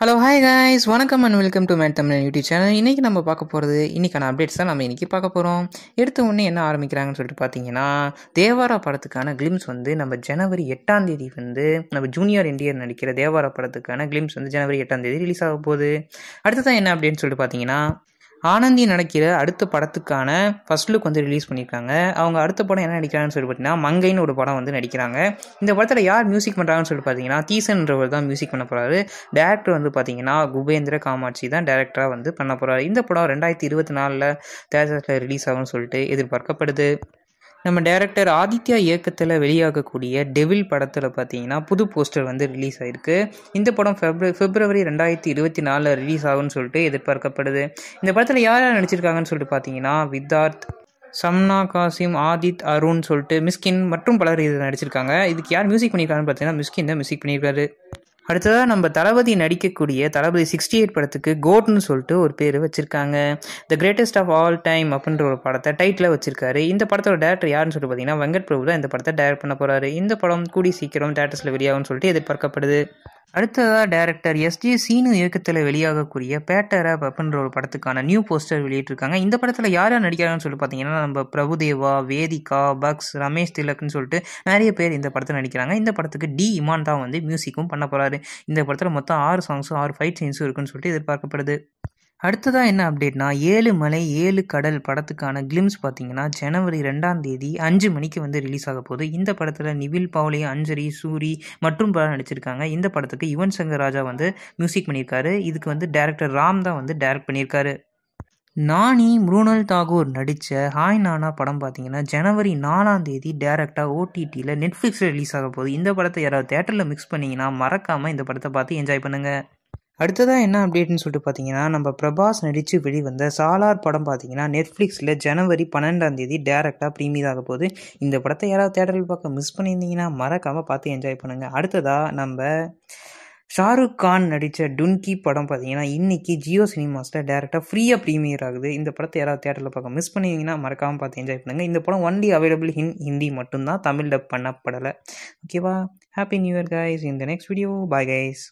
Hello hi guys வணக்கம் and welcome to mad Tamil YouTube channel இன்றைக்கி நம்ம பார்க்க போகிறது இன்றைக்கான அப்டேட்ஸ் தான் நம்ம இன்றைக்கி பார்க்க போகிறோம் எடுத்த உடனே என்ன ஆரம்பிக்கிறாங்கன்னு சொல்லிட்டு பார்த்தீங்கன்னா தேவாரா படத்துக்கான கிளிம்ஸ் வந்து நம்ம ஜனவரி எட்டாம் தேதி வந்து நம்ம ஜூனியர் என்டிஆர் நடிக்கிற தேவாரா படத்துக்கான கிளிம்ஸ் வந்து ஜனவரி எட்டாம் தேதி ரிலீஸ் ஆக போகுது. அடுத்ததான் என்ன அப்படின்னு சொல்லிட்டு பார்த்தீங்கன்னா ஆனந்தி நடிக்கிற அடுத்த படத்துக்கான ஃபர்ஸ்ட் லுக் வந்து ரிலீஸ் பண்ணியிருக்காங்க. அவங்க அடுத்த படம் என்ன நடிக்கிறாங்கன்னு சொல்லி பார்த்தீங்கன்னா மங்கைன்னு ஒரு படம் வந்து நடிக்கிறாங்க. இந்த படத்தில் யார் மியூசிக் பண்ணுறாங்கன்னு சொல்லி பார்த்தீங்கன்னா தீசன்றவர் தான் மியூசிக் பண்ண போகிறாரு டேரக்டர் வந்து பார்த்தீங்கன்னா குபேந்திர காமாட்சி தான் டேரக்டராக வந்து பண்ண போகிறாரு இந்த படம் ரெண்டாயிரத்தி இருபத்தி நாலில் தேட்டரில் ரிலீஸ் ஆகும்னு சொல்லிட்டு எதிர்பார்க்கப்படுது. நம்ம டைரக்டர் ஆதித்யா இயக்கத்தில் வெளியாகக்கூடிய டெவில் படத்தில் பார்த்தீங்கன்னா புது போஸ்டர் வந்து ரிலீஸ் ஆயிருக்கு. இந்த படம் ஃபெப்ர பிப்ரவரி ரெண்டாயிரத்தி இருபத்தி நாலில் ரிலீஸ் ஆகும்னு சொல்லிட்டு எதிர்பார்க்கப்படுது. இந்த படத்தில் யார் யார் நடிச்சிருக்காங்கன்னு சொல்லிட்டு பார்த்தீங்கன்னா வித்தார்த் சம்னா காசிம் ஆதித் அருண் சொல்லிட்டு மிஸ்கின் மற்றும் பலர் இதில் நடிச்சிருக்காங்க. இதுக்கு யார் மியூசிக் பண்ணியிருக்காங்கன்னு பார்த்தீங்கன்னா மிஸ்கின் தான் மியூசிக் பண்ணியிருக்காரு. அடுத்ததாக நம்ம தளபதி நடிக்கக்கூடிய தளபதி சிக்ஸ்டி எயிட் படத்துக்கு கோட்னு சொல்லிட்டு ஒரு பேர் வச்சுருக்காங்க. The greatest of all time அப்படின்ற ஒரு படத்தை டைட்டில் வச்சிருக்காரு. இந்த படத்தோட டேரக்டர் யாருன்னு சொல்லிட்டு பார்த்தீங்கன்னா வெங்கட் பிரபு தான் இந்த படத்தை டேரக்ட் பண்ண போகிறாரு இந்த படம் கூடி சீக்கிரம் டேரக்டர்ஸில் வெளியாகும்னு சொல்லிட்டு எதிர்பார்க்கப்படுது. அடுத்ததாக டேரக்டர் எஸ்ஜே சீனு இயக்கத்தில் வெளியாகக்கூடிய பேட்டர் ஆப் அப்படின்ற ஒரு படத்துக்கான நியூ போஸ்டர் வெளியிட்டிருக்காங்க. இந்த படத்தில் யார் யார் நடிக்கிறாங்கன்னு சொல்லி பார்த்தீங்கன்னா நம்ம பிரபுதேவா வேதிகா பக்ஸ் ரமேஷ் திலக்னு சொல்லிட்டு நிறைய பேர் இந்த படத்தில் நடிக்கிறாங்க. இந்த படத்துக்கு டி இமான் தான் வந்து மியூசிக்கும் பண்ண போகிறாரு இந்த படத்தில் மொத்தம் ஆறு சாங்ஸும் ஆறு ஃபைட் சீன்ஸும் இருக்குன்னு சொல்லிட்டு எதிர்பார்க்கப்படுது. அடுத்ததாக என்ன அப்டேட்னா ஏழு மலை ஏழு கடல் படத்துக்கான கிளிம்ஸ் பார்த்தீங்கன்னா ஜனவரி ரெண்டாம் தேதி அஞ்சு மணிக்கு வந்து ரிலீஸ் ஆக போகுது. இந்த படத்தில் நிவில் பாவலி அஞ்சரி சூரி மற்றும் பல நடிச்சிருக்காங்க. இந்த படத்துக்கு யுவன் சங்கர் ராஜா வந்து மியூசிக் பண்ணியிருக்காரு. இதுக்கு வந்து டேரக்டர் ராம் தான் வந்து டைரக்ட் பண்ணியிருக்காரு. நானி மிருணல் தாகூர் நடித்த ஹாய் நானா படம் பார்த்தீங்கன்னா ஜனவரி நாலாம் தேதி டேரெக்டாக ஓடிடியில் நெட்ஃப்ளிக்ஸில் ரிலீஸ் ஆக போகுது. இந்த படத்தை யாராவது தேட்டரில் மிக்ஸ் பண்ணிங்கன்னா மறக்காமல் இந்த படத்தை பார்த்து என்ஜாய் பண்ணுங்கள் அடுத்ததாக என்ன அப்டேட்னு சொல்லிட்டு பார்த்தீங்கன்னா நம்ம பிரபாஸ் நடித்து வெளிவந்த சாலார் படம் பார்த்தீங்கன்னா நெட்ஃப்ளிக்ஸில் ஜனவரி பன்னெண்டாம் தேதி டேரெக்டாக ப்ரீமியர் ஆக போகுது. இந்த படத்தை யாராவது தேட்டரில் பார்க்க மிஸ் பண்ணியிருந்தீங்கன்னா மறக்காமல் பார்த்து என்ஜாய் பண்ணுங்கள் அடுத்ததாக நம்ம ஷாருக் கான் நடித்த டுன்கி படம் பார்த்தீங்கன்னா இன்னைக்கு ஜியோ சினிமாஸில் டேரெக்டாக ஃப்ரீயாக ப்ரீமியர் ஆகுது. இந்த படத்தை யாராவது தேட்டரில் பார்க்க மிஸ் பண்ணிங்கன்னா மறக்காமல் பார்த்து என்ஜாய் பண்ணுங்கள் இந்த படம் ஒன்லி அவைலபிள் இன் ஹிந்தி மட்டும்தான் தமிழ் டப் பண்ணப்படலை ஓகேவா ஹாப்பி நியூ இயர் கைஸ் இந்த நெக்ஸ்ட் வீடியோ பாய் கைஸ்